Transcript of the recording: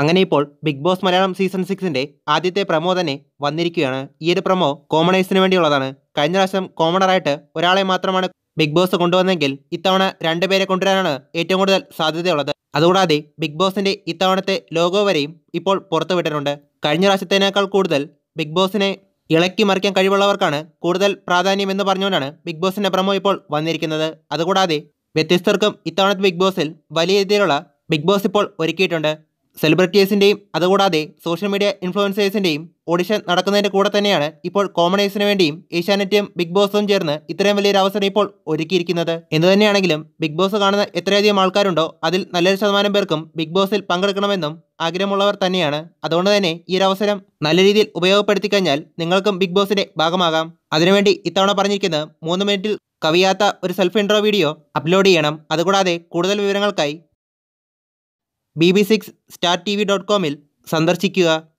അങ്ങനെ ഇപ്പോൾ big boss Malayalam season സിക്സിന്റെ ആദ്യത്തെ പ്രമോ തന്നെ വന്നിരിക്കുകയാണ്. ഈ ഒരു പ്രമോ കോമണേഴ്സിന് വേണ്ടിയുള്ളതാണ്. കഴിഞ്ഞ പ്രാവശ്യം കോമണറായിട്ട് ഒരാളെ മാത്രമാണ് ബിഗ് ബോസ് കൊണ്ടുവന്നെങ്കിൽ ഇത്തവണ രണ്ടുപേരെ കൊണ്ടുവരാനാണ് ഏറ്റവും കൂടുതൽ സാധ്യതയുള്ളത്. അതുകൂടാതെ ബിഗ് ബോസിന്റെ ഇത്തവണത്തെ ലോഗോ വരെയും ഇപ്പോൾ പുറത്തുവിട്ടിട്ടുണ്ട് കഴിഞ്ഞ പ്രാവശ്യത്തേക്കാൾ കൂടുതൽ ബിഗ് ബോസിനെ ഇളക്കി മറിക്കാൻ കഴിവുള്ളവർക്കാണ് കൂടുതൽ പ്രാധാന്യം എന്ന് പറഞ്ഞുകൊണ്ടാണ് ബിഗ് ബോസിന്റെ പ്രമോ ഇപ്പോൾ വന്നിരിക്കുന്നത്. അതുകൂടാതെ വ്യത്യസ്തർക്കും ഇത്തവണത്തെ ബിഗ് ബോസിൽ വലിയ രീതിയിലുള്ള ബിഗ് ബോസ് ഇപ്പോൾ ഒരുക്കിയിട്ടുണ്ട്. സെലിബ്രിറ്റീസിന്റെയും അതുകൂടാതെ സോഷ്യൽ മീഡിയ ഇൻഫ്ലുവൻസേഴ്സിന്റെയും ഓഡിഷൻ നടക്കുന്നതിന്റെ കൂടെ തന്നെയാണ് ഇപ്പോൾ കോമണേഴ്സിന് വേണ്ടിയും ഏഷ്യാനെറ്റും ബിഗ് ബോസും ചേർന്ന് ഇത്രയും വലിയൊരു അവസരം ഇപ്പോൾ ഒരുക്കിയിരിക്കുന്നത്. എന്തു തന്നെയാണെങ്കിലും ബിഗ് ബോസ് കാണുന്ന എത്രയധികം ആൾക്കാരുണ്ടോ അതിൽ നല്ലൊരു ശതമാനം പേർക്കും ബിഗ് ബോസിൽ പങ്കെടുക്കണമെന്നും ആഗ്രഹമുള്ളവർ തന്നെയാണ്. അതുകൊണ്ട് തന്നെ ഈ ഒരു അവസരം നല്ല രീതിയിൽ ഉപയോഗപ്പെടുത്തി കഴിഞ്ഞാൽ നിങ്ങൾക്കും ബിഗ് ബോസിന്റെ ഭാഗമാകാം. അതിനുവേണ്ടി ഇത്തവണ പറഞ്ഞിരിക്കുന്നത് മൂന്ന് മിനിറ്റിൽ കവിയാത്ത ഒരു സെൽഫ് ഇൻട്രോ വീഡിയോ അപ്ലോഡ് ചെയ്യണം. അതുകൂടാതെ കൂടുതൽ വിവരങ്ങൾക്കായി B B six star T V dot കോമിൽ സന്ദർശിക്കുക.